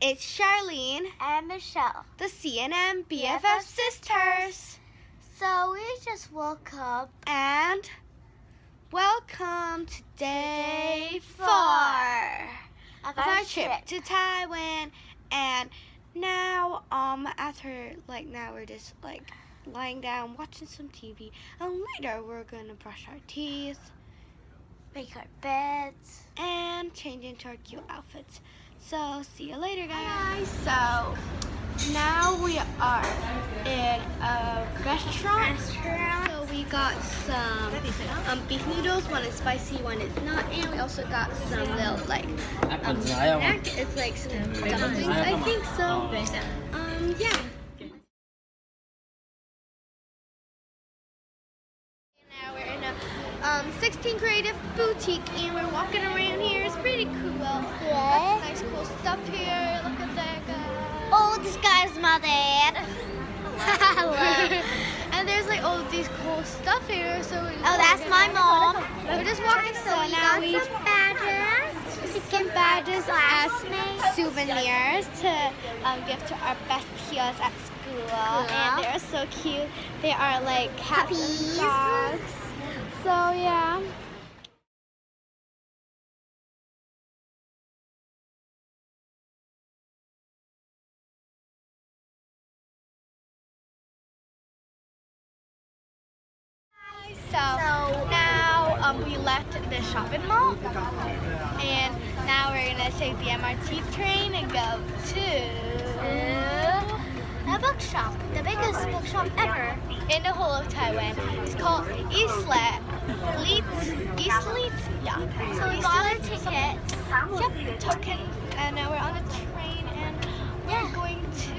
It's Charlene, and Michelle. the C&M BFF, BFF sisters. So we just woke up. And welcome to day four of our trip to Taiwan. And now, um, after, like, now we're just, like, lying down, watching some TV. And later, we're gonna brush our teeth Make our beds. and change into our cute outfits. So, see you later, guys. So, now we are in a restaurant. Restaurant. So we got some um, beef noodles. One is spicy, one is not, and we also got some little like um, snack. It's like some dumplings, I think so. Um, yeah. Um, 16 Creative Boutique, and we're walking around here. It's pretty cool. Yeah. Nice, cool stuff here. Look at that guy. Oh, this guy's my dad. Hello. and there's like all of these cool stuff here. So Oh, that's my mom. We're just walking. So we now got we some badges. some badges as souvenirs to um, give to our besties at school. And they're so cute. They are like cats Puppies. and dogs. So yeah. So, now um, we left the shopping mall, and now we're gonna take the MRT train and go to A bookshop. The biggest bookshop ever. in the whole of Taiwan. It's called Islet. Leet. Eastleet? Yeah. So we got our tickets. Yep, token. And now we're on a train and we're Yeah. going to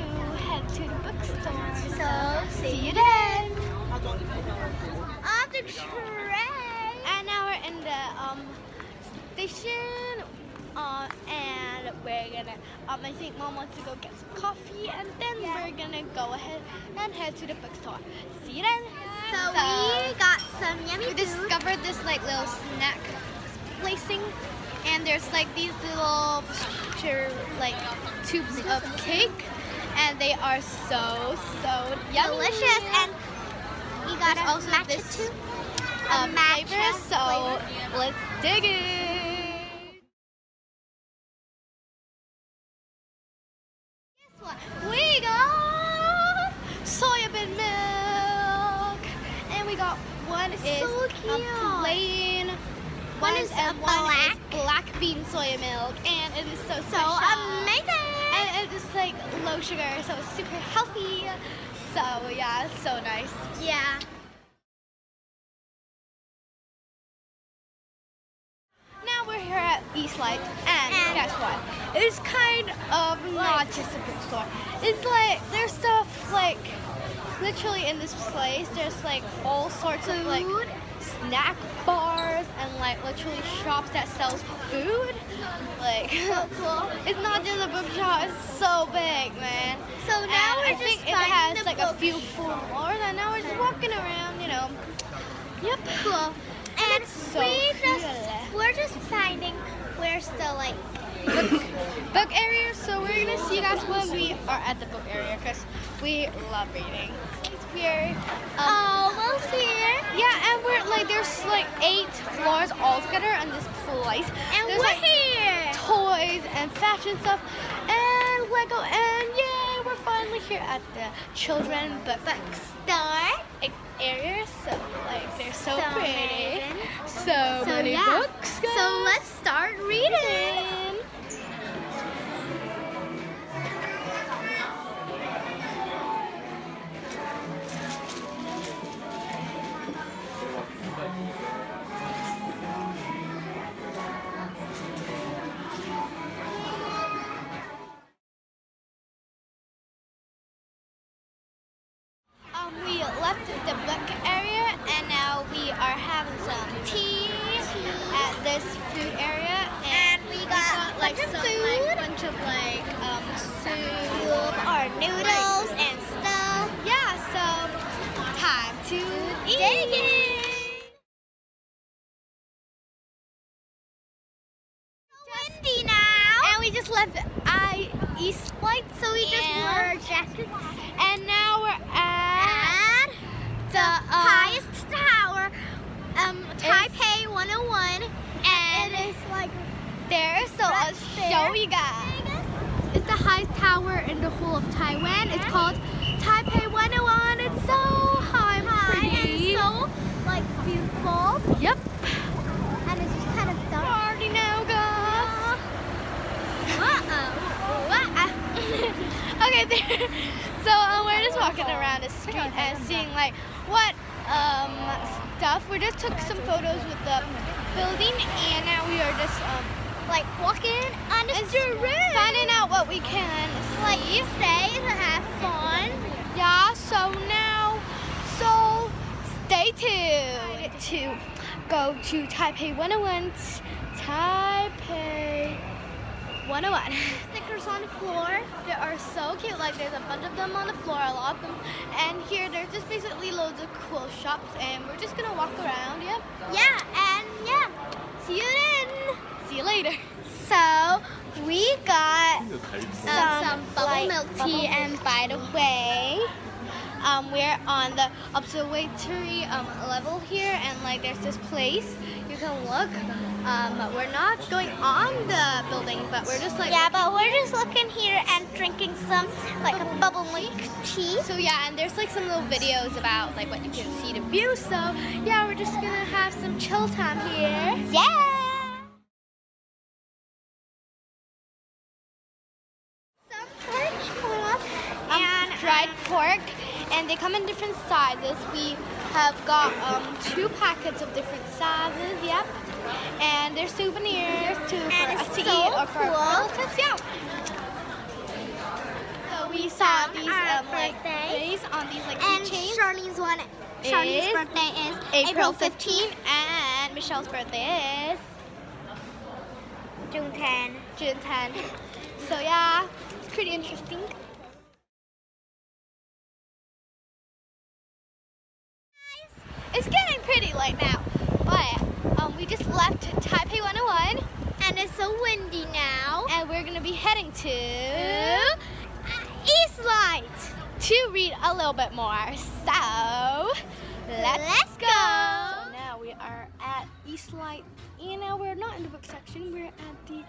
head to the bookstore. So, see you then. On the train. And now we're in the um station. Uh, and we're gonna um I think mom wants to go get some coffee and then we're gonna go ahead and head to the bookstore. See you then. So, we got some yummy we food. discovered this like little snack placing and there's like these little like tubes of cake and they are so so yummy. delicious and we got There's also matcha this, too. um, matcha flavor, so flavor. let's dig it. Guess what? We got soya bean milk, got one is So a cute. plain. One one is and a one black. is black bean soya milk, and it is so So special. amazing. And it is like low sugar, so it's super healthy. So yeah, it's so nice. yeah. Now we're here at Eslite, and, And- guess what? It's kind of not just a bookstore. It's like there's stuff like literally in this place. There's like all sorts of like Food. snack bars and like literally shops that sells food. Like it's not just a bookshop. It's so big, man. So now And we're I just think it has like a book- few floors, and now we're just walking around. You know. Yep. Cool. And it's so just cool. we're just finding where's the like book area. So we're gonna see you guys when we are at the book area because we love reading. We're um, almost here. yeah, and we're like there's like eight floors all together in this place. And there's we're like here. toys and fashion stuff and Lego and yay, we're finally here at the children book Store. area. So like they're so, So pretty, amazing. so, So, many yeah. books. So let's start reading. Soup Or noodles and stuff. yeah so time to Dig eat it. Windy now. and we just left I Eslite. So we just wore jackets And now we're at at the um, highest tower, um, Taipei 101, and It is like there, so Right I'll there. show you guys. It's the highest tower in the whole of Taiwan. It's called Taipei 101. It's so high and high pretty. and so like beautiful, yep. and it's just kind of You dark. already know, guys. Okay, there. So um, we're just walking around the street and seeing like what um, stuff. We just took some photos with the building, and now we are just um, like walking on the and street, finding out what we can like see. stay to have fun. Yeah. So now, so stay tuned to go to Taipei 101. Taipei 101. Stickers on the floor. They are so cute. Like there's a bunch of them on the floor, a lot of them. And here there's just basically loads of cool shops and we're just gonna walk around, yeah? Yeah, and yeah. See you then. See you later. So we got Some, some bubble like, milk bubble tea, and by the way, Um, we're on the observatory um, level here and like there's this place can look. Um, we're not going on the building, but we're just like yeah, but we're just looking here and drinking some like a bubble milk tea. So yeah, and there's like some little videos about like what you can see to view. So yeah, we're just gonna have some chill time here. Yeah. Some coming Um, and dried pork, and they come in different sizes. We have got um, two packets of different sizes. Yep. And they're souvenirs to for And us to so eat or for cool. our relatives. Yeah. So we saw these um, like these on these like and keychains. Charlene's one. Charlene's birthday is April 15, 15, and Michelle's birthday is June 10. June 10. So yeah, it's pretty interesting. Late now, but um, we just left Taipei 101, And it's so windy now. and we're gonna be heading to Eslite. to read a little bit more. So let's, Let's go. go. So now we are at Eslite, and now we're not in the book section. We're at the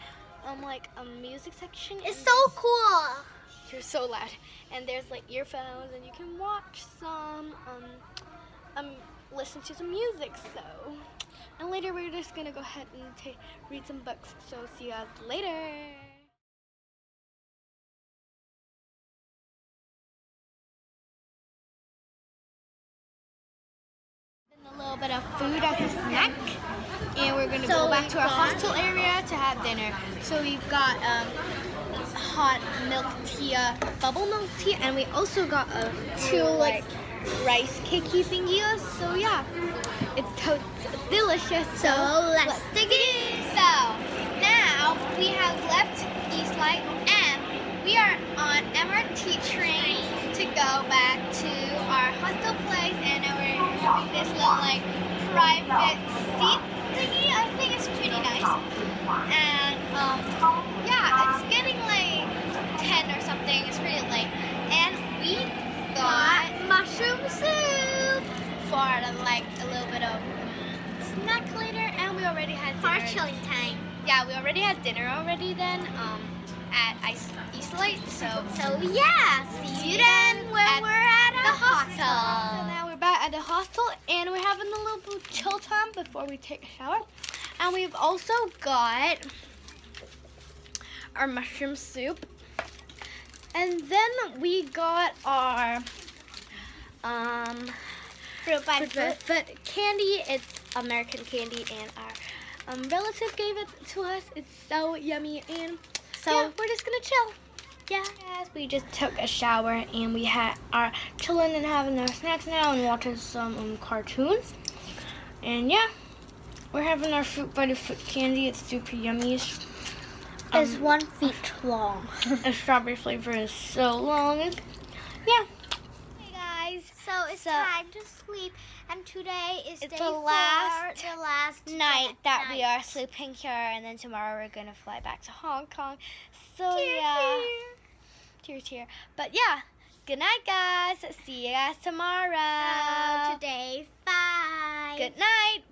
um like a music section. It's so cool. You're so loud. And there's like earphones and you can watch some um um listen to some music so. And later we're just gonna go ahead and read some books so see you guys later. And a little bit of food as a snack and we're gonna So go back to our hostel area to have dinner. So we've got um hot milk tea, uh, bubble milk tea, and we also got a two like rice cakey thingies. So yeah, it's totes delicious. So, let's dig in. So now we have left Eslite and we are on MRT train to go back to our hostel place, and we're having this little like chilling time. Yeah, we already had dinner already then um, at Ice, Eslite. So So yeah, see you then when at we're at the hostel. hostel. So now we're back at the hostel and we're having a little bit of chill time before we take a shower. And we've also got our mushroom soup. And then we got our um Fruit by fruit by foot candy. It's American candy and our um, relative gave it to us. It's so yummy and So- yeah, we're just gonna chill. Yeah. Yes, we just took a shower and we had our chilling and having our snacks now and watching some um, cartoons. And yeah, we're having our fruit the foot candy. It's super yummy. It's, It's um, one feet long. the strawberry flavor is so long. Yeah. So it's So- time to sleep. And today is It's the four, last the last night that we are sleeping here, and then tomorrow we're gonna fly back to Hong Kong. So Tears yeah, tears here. But yeah, good night, guys. See you guys tomorrow. Uh, today five. Good night.